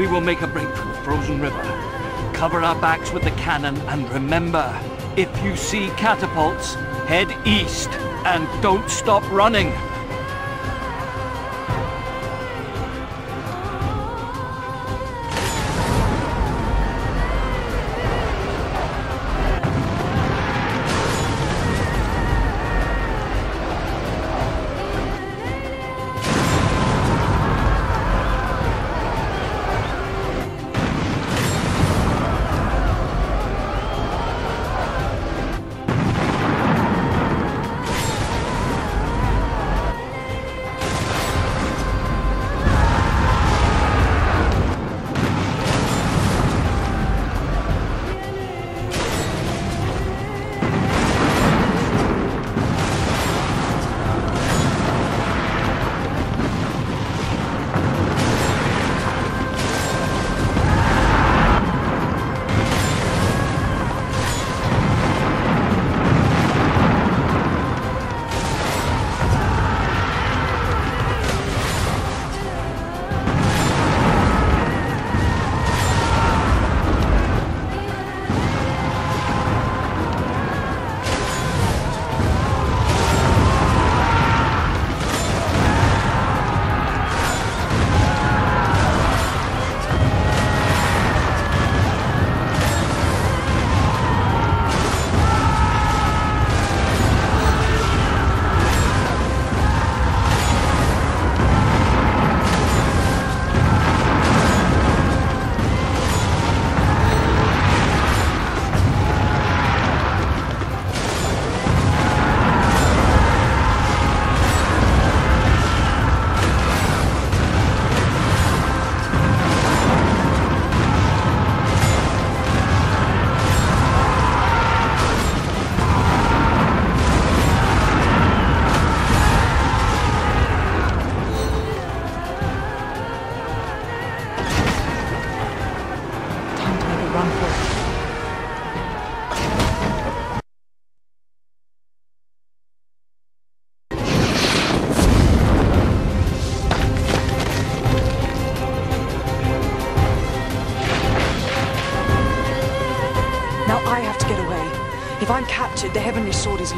We will make a break for the frozen river. Cover our backs with the cannon and remember, if you see catapults, head east and don't stop running.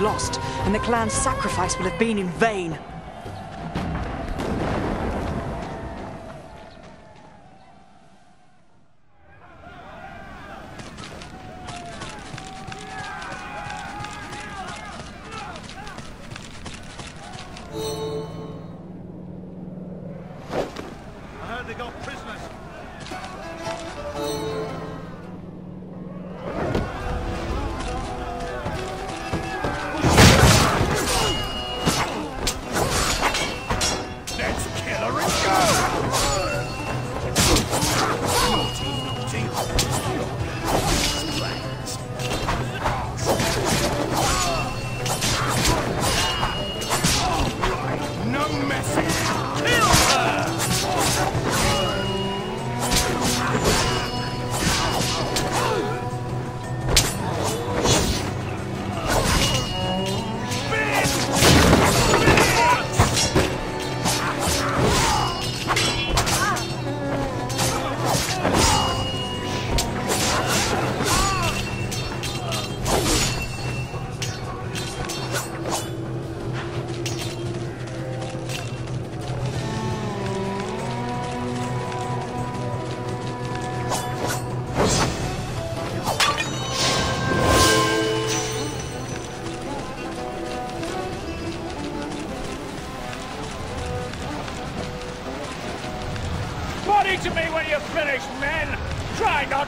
Lost, and the clan's sacrifice will have been in vain.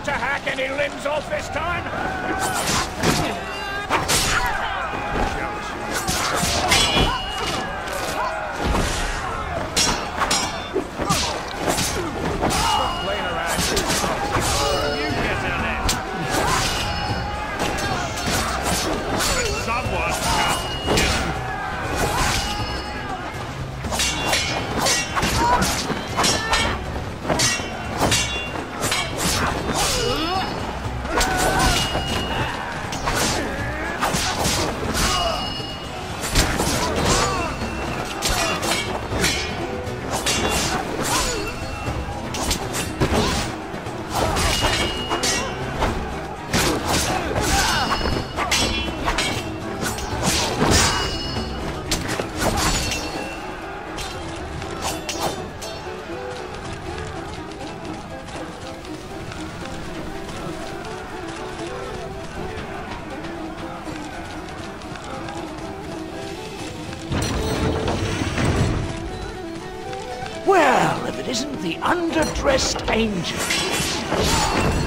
To hack any limbs off this time! It isn't the underdressed angel.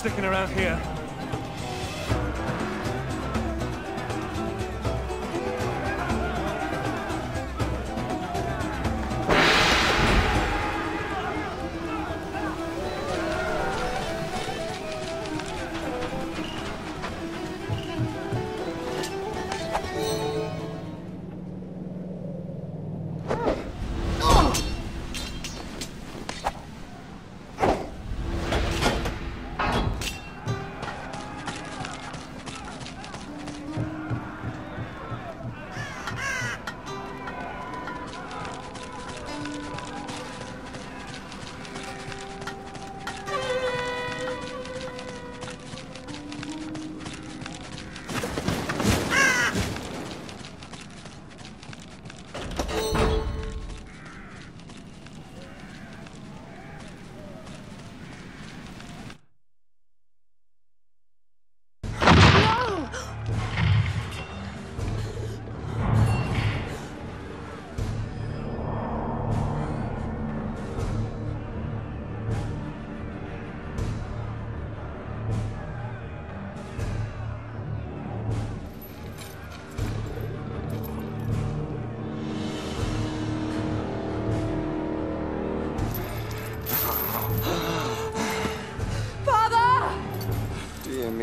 Sticking around here.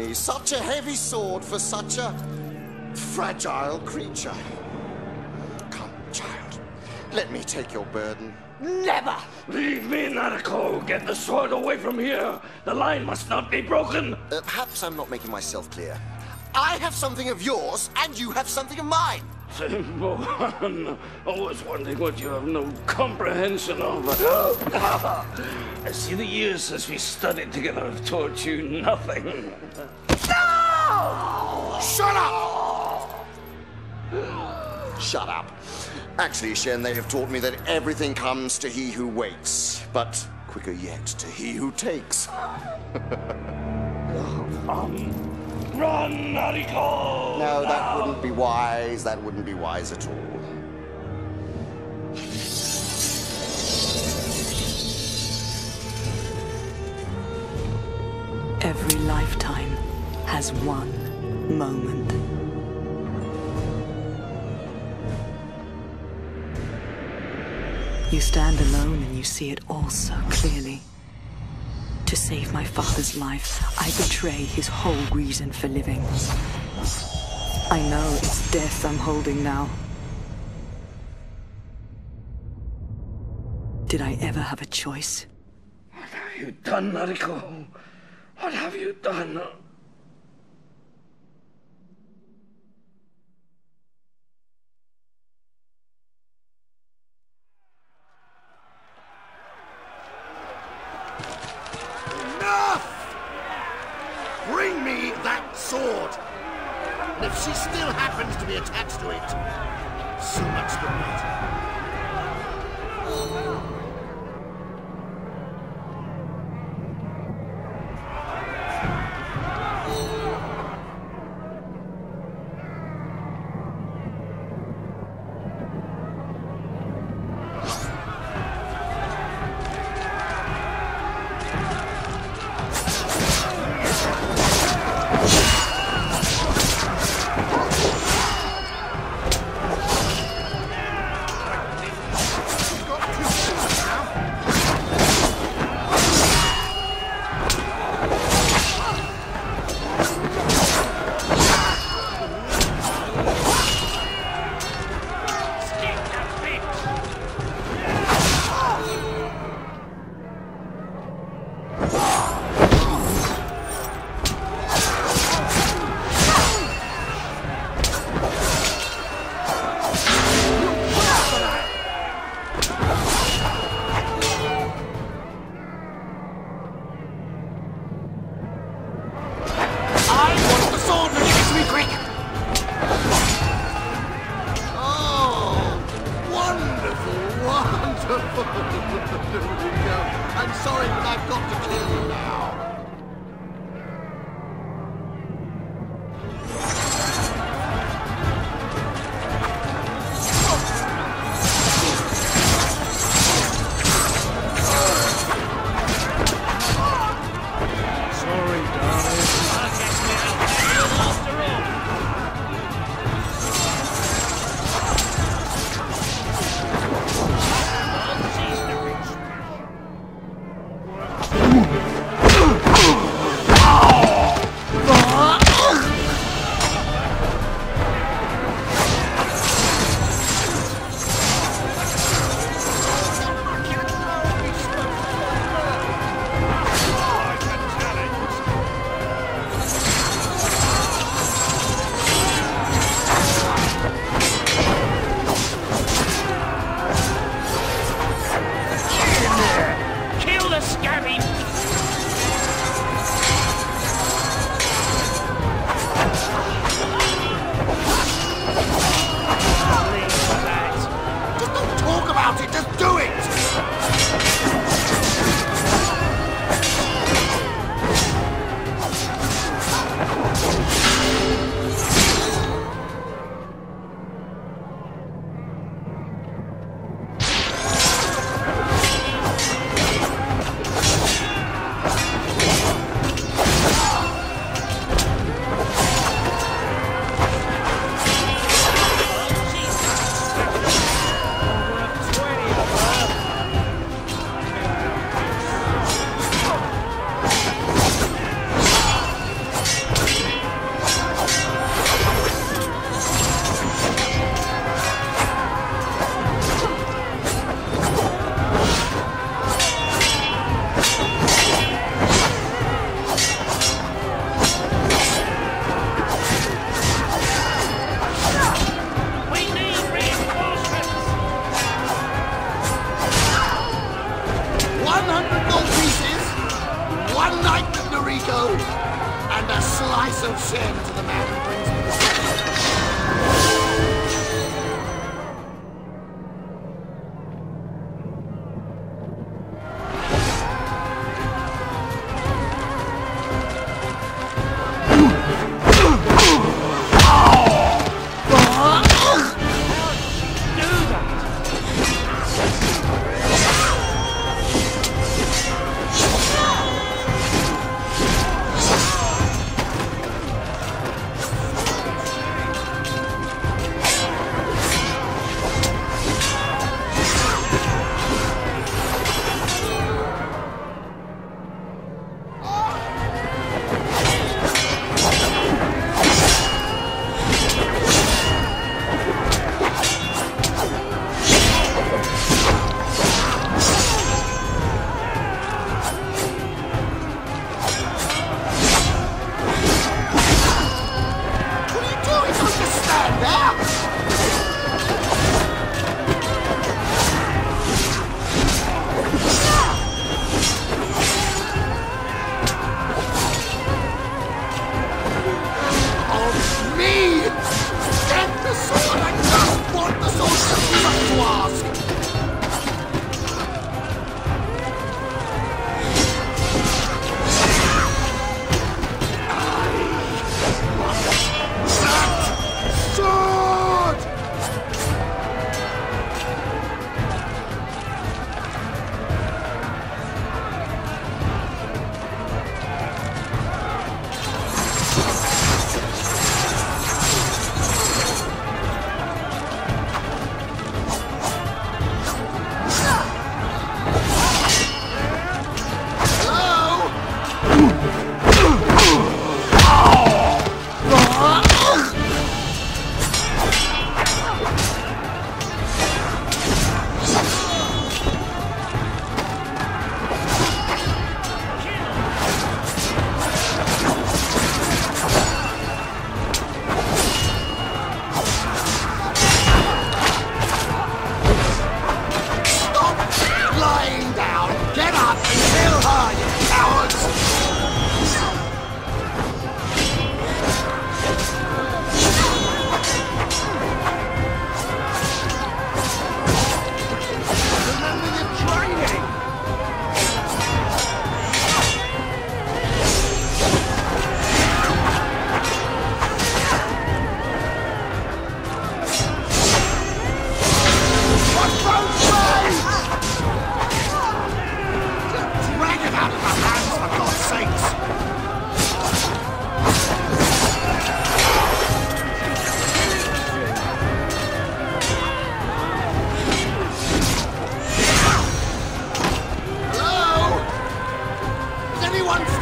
Me. Such a heavy sword for such a fragile creature. Come, child. Let me take your burden. Never! Leave me, Nariko! Get the sword away from here! The line must not be broken! Uh, perhaps I'm not making myself clear. I have something of yours, and you have something of mine. Simon, always wondering what you have no comprehension of. I see the years since we studied together have taught you nothing. No! Shut up! Shut up. Actually, Shen, they have taught me that everything comes to he who waits, but quicker yet to he who takes. Um, Run, Nariko! No, that wouldn't be wise. That wouldn't be wise at all. Every lifetime has one moment. You stand alone and you see it all so clearly. To save my father's life, I betray his whole reason for living. I know it's death I'm holding now. Did I ever have a choice? What have you done, Nariko? What have you done? Enough! Bring me that sword! And if she still happens to be attached to it, so much the better. Sorry, but I've got to kill you now.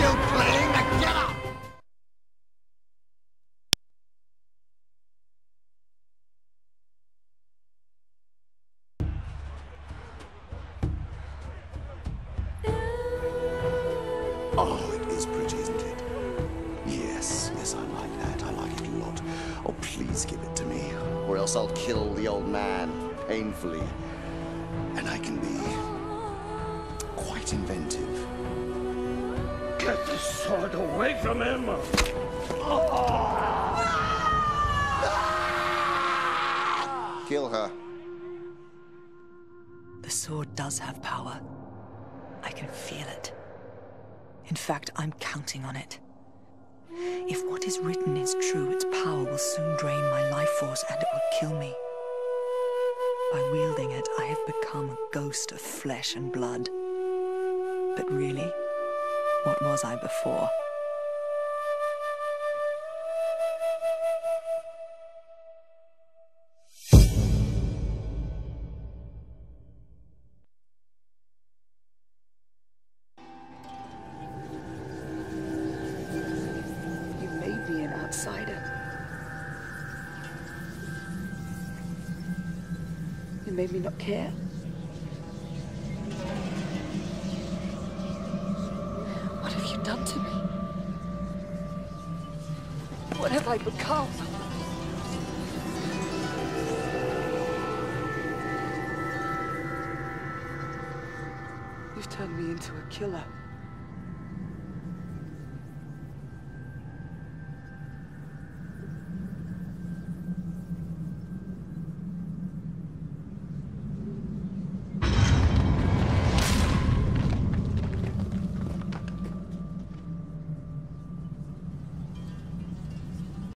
still playing? Now get up! Oh, it is pretty, isn't it? Yes, yes, I like that. I like it a lot. Oh, please give it to me, or else I'll kill the old man painfully. And I can be quite inventive. Get the sword away from him! Kill her. The sword does have power. I can feel it. In fact, I'm counting on it. If what is written is true, its power will soon drain my life force and it will kill me. By wielding it, I have become a ghost of flesh and blood. But really, what was I before? You made me an outsider. You made me not care. Done to me? What have I become? You've turned me into a killer.